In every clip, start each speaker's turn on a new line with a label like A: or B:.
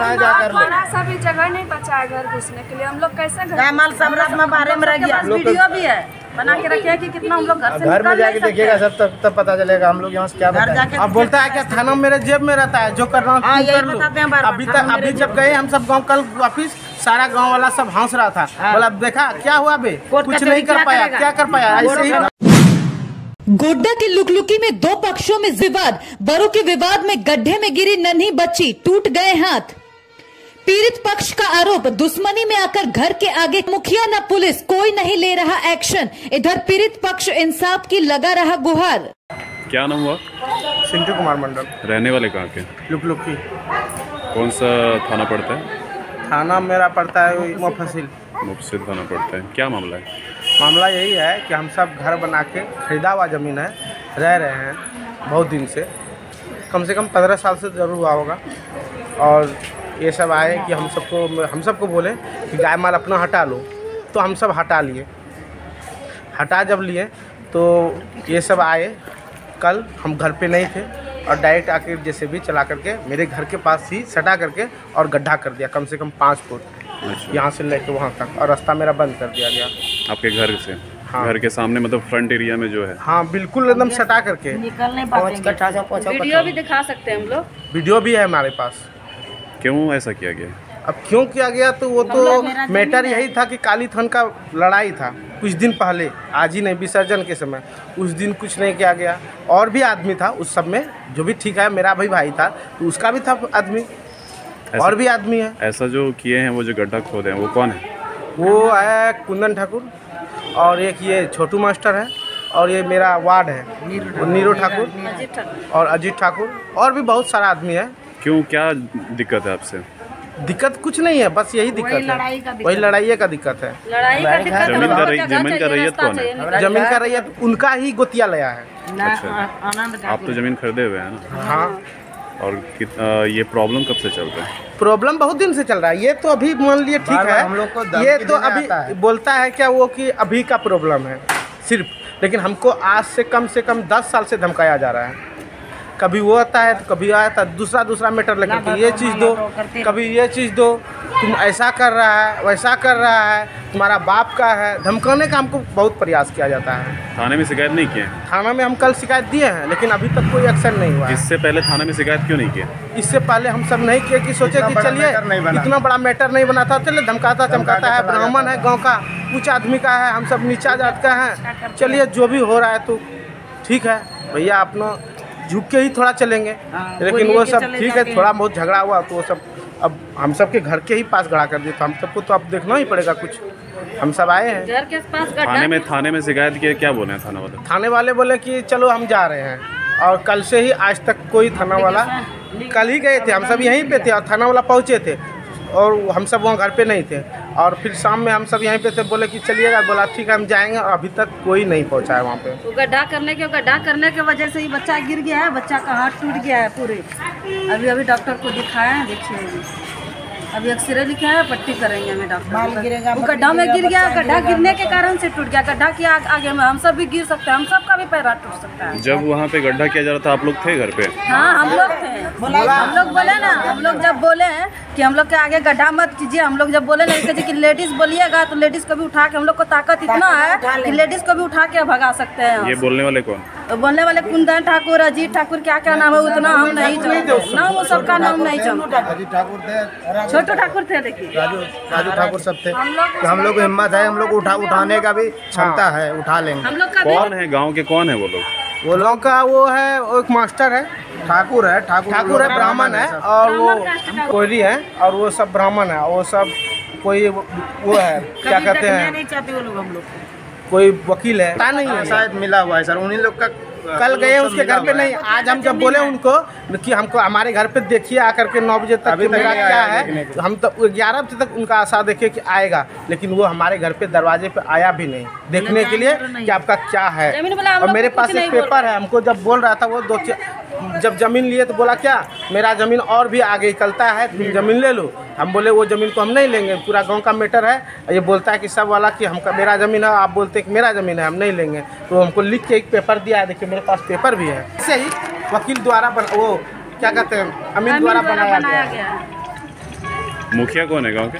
A: सा भी जगह नहीं बचा है घर घुसने के लिए। हम लोग कैसे घर
B: सब बारे में रह गया। वीडियो भी है। बना के रखे कि कितना हम लोग घर से
C: घर में जाके देखिएगा सब तब तब पता चलेगा हम लोग यहाँ से क्या
B: घर
C: बताएँ।
B: जाके
D: अब बोलता है क्या थाना मेरे जेब में रहता है जो कर रहा हूँ
B: हाँ,
D: कर लो।
B: बताते हैं बार बार,
D: अभी तक अभी
B: जब
D: गए हम सब गाँव कल वापिस सारा गाँव वाला सब हंस रहा था। बोला अब देखा क्या हुआ बे? कुछ नहीं कर पाया क्या कर पाया? ऐसे ही
E: गोड्डा की लुकलुकी में दो पक्षों में विवाद बड़ों के विवाद में गड्ढे में गिरी नन्ही बच्ची टूट गए हाथ। पीड़ित पक्ष का आरोप दुश्मनी में आकर घर के आगे मुखिया न पुलिस कोई नहीं ले रहा एक्शन। इधर पीड़ित पक्ष इंसाफ की लगा रहा गुहार।
F: क्या नाम हुआ?
D: सिंटू कुमार मंडल।
F: रहने वाले कहाँ के?
D: लुक लुकी
F: कौन सा थाना पड़ता है?
D: थाना मेरा पड़ता है मुफसिल
F: मुफसिल थाना पड़ता है। क्या मामला है?
D: मामला यही है कि हम सब घर बना के खरीदा हुआ ज़मीन है रह रहे हैं बहुत दिन से। कम से कम पंद्रह साल से ज़रूर हुआ होगा। और ये सब आए कि हम सबको हम सबको बोले कि गाय माल अपना हटा लो। तो हम सब हटा लिए। हटा जब लिए तो ये सब आए। कल हम घर पे नहीं थे और डायरेक्ट आके जैसे भी चला करके मेरे घर के पास ही सटा करके और गड्ढा कर दिया कम से कम पाँच फुट।
F: अच्छा।
D: यहाँ से लेके वहाँ तक। और रास्ता मेरा बंद कर दिया गया।
F: आपके घर से?
D: हाँ।
F: घर के सामने मतलब फ्रंट एरिया में जो है?
D: हाँ बिल्कुल एकदम सटा करके।
B: निकल नहीं पाते
A: वीडियो भी दिखा सकते हैं हम लोग।
D: वीडियो भी है हमारे पास।
F: क्यों ऐसा किया गया?
D: अब क्यों किया गया तो वो तो मैटर यही था कि काली थन का लड़ाई था। कुछ दिन पहले आज ही नहीं विसर्जन के समय। उस दिन कुछ नहीं किया गया। और भी आदमी था उस सब में जो भी ठीक है मेरा भी भाई था तो उसका भी था आदमी। और भी आदमी है।
F: ऐसा जो किए हैं वो जो गड्ढा खोदे हैं वो कौन है?
D: वो है कुंदन ठाकुर और एक ये छोटू मास्टर है और ये मेरा वार्ड है। नीरू ठाकुर। और अजीत ठाकुर और भी बहुत सारा आदमी है।
F: क्यों क्या दिक्कत है आपसे?
D: दिक्कत कुछ नहीं है बस यही दिक्कत है। वही लड़ाई का दिक्कत है।
A: लड़ाई का दिक्कत
F: ज़मीन का रैयत कौन है?
D: ज़मीन का रैयत उनका ही गोतिया लिया है।
F: अच्छा। आप तो ज़मीन खरीदे हुए हैं ना?
D: हाँ।
F: और आ, ये प्रॉब्लम कब से चल रहा है?
D: प्रॉब्लम बहुत दिन से चल रहा है। ये तो अभी मान लिए ठीक है।
C: हम लोग को
D: ये तो अभी
C: है।
D: बोलता है क्या वो कि अभी का प्रॉब्लम है सिर्फ़। लेकिन हमको आज से कम से कम दस साल से धमकाया जा रहा है। कभी वो आता है तो कभी आता है दूसरा दूसरा मैटर लेकर के ये चीज़ दो कभी ये चीज़ दो तुम ऐसा कर रहा है वैसा कर रहा है तुम्हारा बाप का है धमकाने का हमको बहुत प्रयास किया जाता है।
F: थाने में शिकायत नहीं किए
D: थाना में हम कल शिकायत दिए हैं लेकिन अभी तक कोई एक्शन नहीं हुआ है।
F: इससे पहले थाने में शिकायत क्यों नहीं किए
D: इससे पहले हम सब नहीं किए कि सोचे कि चलिए
C: नहीं बना।
D: इतना बड़ा मैटर नहीं बना था चलिए धमकाता चमकाता है ब्राह्मण है गाँव का कुछ आदमी का है हम सब नीचा जात का है। चलिए जो भी हो रहा है तो ठीक है भैया अपना झुक के ही थोड़ा चलेंगे।
B: आ,
D: लेकिन
B: वो
D: वो सब ठीक है थोड़ा बहुत झगड़ा हुआ तो वो सब अब हम सब के घर के ही पास गड़ा कर दिए तो हम सबको तो अब देखना ही पड़ेगा कुछ। हम सब आए हैं।
A: घर के पास
F: थाने में थाने में शिकायत किए क्या बोले हैं थाना वाले?
D: थाने वाले बोले कि चलो हम जा रहे हैं। और कल से ही आज तक कोई थाना वाला कल ही गए थे हम सब यहीं पे थे और थाना वाला पहुँचे थे। और हम सब वहाँ घर पे नहीं थे। और फिर शाम में हम सब यहीं पे थे, बोले कि चलिएगा, बोला, ठीक है, हम जाएँगे। और अभी तक कोई नहीं पहुँचा है वहाँ पे।
A: तो गड्ढा करने के गड्ढा करने के वजह से ही बच्चा गिर गया है, बच्चा का हाथ टूट गया है पूरे। अभी अभी डॉक्टर को दिखाया है, देखिए। अभी। एक्सरे लिखा है पट्टी करेंगे हमें डॉक्टर। वो गड्ढा में गिर गया गड्ढा गिरने के कारण से टूट गया गड्ढा के आग, आगे में हम सब भी गिर सकते हैं हम सबका भी पैर टूट सकता है।
F: जब वहाँ पे गड्ढा किया जा रहा था आप लोग थे घर पे?
A: हाँ हम लोग थे। हम लोग बोले ना हम लोग जब बोले हैं कि हम लोग के आगे गड्ढा मत कीजिए हम लोग जब बोले ना कि कि लेडीज़ बोलिएगा तो लेडीज़ को भी उठा के हम लोग को ताकत इतना है कि लेडीज़ को भी उठा के भगा सकते हैं।
F: ये बोलने वाले कौन?
A: तो बोलने वाले कुंदन ठाकुर अजीत ठाकुर क्या क्या नाम है उतना हम नहीं जानते। सबका नाम नहीं जानते
C: अजीत ठाकुर थे
A: छोटू ठाकुर थे देखिए।
C: राजू राजू ठाकुर सब थे।
A: हम लोग
C: हम लोग हिम्मत है हम लोग उठा उठाने का भी क्षमता है उठा लेंगे।
F: कौन है गाँव के कौन है वो लोग?
D: वो लोग का वो है वो एक मास्टर है।
C: ठाकुर है ठाकुर
D: ठाकुर है ब्राह्मण है और वो कोयरी है और वो सब ब्राह्मण है वो सब कोई वो वो है क्या कहते हैं?
B: नहीं चाहते वो लोग हम लोग।
D: कोई वकील है? पता नहीं है
C: शायद मिला हुआ है सर उन्हीं लोग का
D: कल गए उसके घर पे नहीं आज हम जब बोले उनको कि हमको हमारे घर पे देखिए आकर के नौ बजे तक
C: अभी
D: मेरा क्या है तो हम तो ग्यारह बजे तक उनका आशा देखे कि आएगा लेकिन वो हमारे घर पे दरवाजे पे आया भी नहीं देखने के लिए कि आपका क्या है। और मेरे पास एक पेपर है हमको जब बोल रहा था वो दो जब ज़मीन लिए तो बोला क्या? मेरा ज़मीन और भी आगे निकलता है तुम ज़मीन ले लो। हम बोले वो ज़मीन को हम नहीं लेंगे पूरा गाँव का मैटर है। ये बोलता है कि सब वाला कि हमका मेरा ज़मीन है। आप बोलते हैं कि मेरा ज़मीन है हम नहीं लेंगे। तो हमको लिख के एक पेपर दिया है देखिए मेरे पास पेपर भी है। ऐसे ही वकील द्वारा बन वो क्या कहते हैं अमीन द्वारा बनाया गया।
F: मुखिया कौन है गाँव के?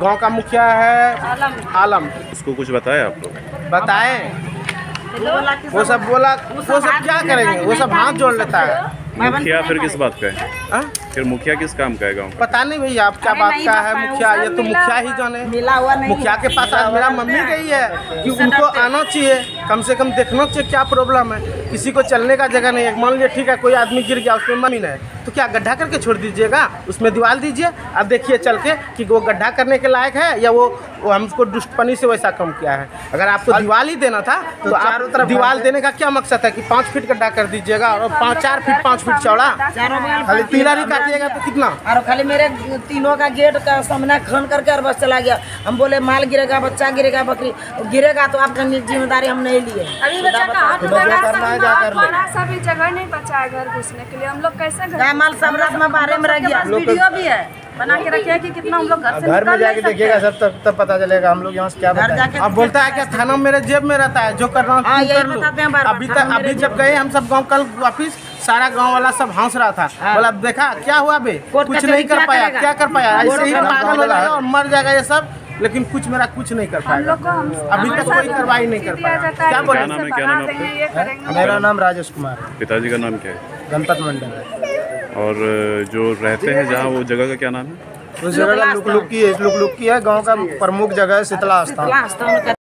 D: गाँव का मुखिया है आलम।
F: उसको कुछ बताया आप लोग।
D: बताए। वो सब बोला वो सब क्या करेंगे? वो सब हाथ जोड़ लेता है।
F: मुखिया फिर किस बात का है?
D: हाँ?
F: फिर मुखिया किस काम का है गाँव?
D: पता नहीं भैया आप क्या बात का है? मुखिया ये तो मुखिया ही जाने। मुखिया के पास आज मेरा मम्मी गई है कि उनको आना चाहिए। कम से कम देखना चाहिए क्या प्रॉब्लम है। किसी को चलने का जगह नहीं है। मान लीजिए ठीक है कोई आदमी गिर गया उसमें मम्मी है। तो क्या गड्ढा करके छोड़ दीजिएगा? उसमें दीवार दीजिए। अब देखिए चल के कि वो गड्ढा करने के लायक है या वो वो हमको दुष्टपनी से वैसा कम किया है। अगर आपको दीवार ही देना था तो चारों तरफ़ दीवार देने का क्या मकसद है कि पाँच फीट गड्ढा कर दीजिएगा और पाँच चार फीट पाँच फीट चौड़ा? खाली पिलर ही काटिएगा तो कितना?
G: और खाली मेरे तीनों का गेट का सामना खन करके और बस चला गया। हम बोले माल गिरेगा बच्चा गिरेगा बकरी गिरेगा तो आपका ज़िम्मेदारी हम नहीं लिए
B: अभी
C: तो है,
B: जगह नहीं बचा है घर घुसने के लिए। हम लोग कैसे घर
G: माल सब रस में बारे में रह गया।
A: वीडियो भी है। बना के रखे कि कितना हम लोग घर से
C: घर में जाके देखिएगा सब तब तब पता चलेगा हम लोग यहाँ से क्या बताएँ।
D: अब बोलता है क्या थाना मेरे जेब में रहता है जो करना
G: हाँ,
D: कर लो।
G: बताते
D: अभी तक अभी
G: जब
D: गए हम सब गाँव कल वापिस सारा गाँव वाला सब हंस रहा था। बोला देखा क्या हुआ बे? कुछ नहीं कर पाया क्या कर पाया? ऐसे ही पागल हो जाएगा और मर जाएगा ये सब लेकिन कुछ मेरा कुछ नहीं कर पाएगा।
B: हम
D: अभी तक कोई कार्रवाई नहीं कर पाया। क्या बोले?
F: है, है?
C: मेरा नाम राजेश कुमार।
F: पिताजी का नाम क्या है?
C: गणपत मंडल। है
F: और जो रहते हैं जहाँ वो जगह का क्या नाम है?
C: उस जगह का लुक लुक की है लुक लुक की है। गाँव का प्रमुख जगह है शीतला स्थान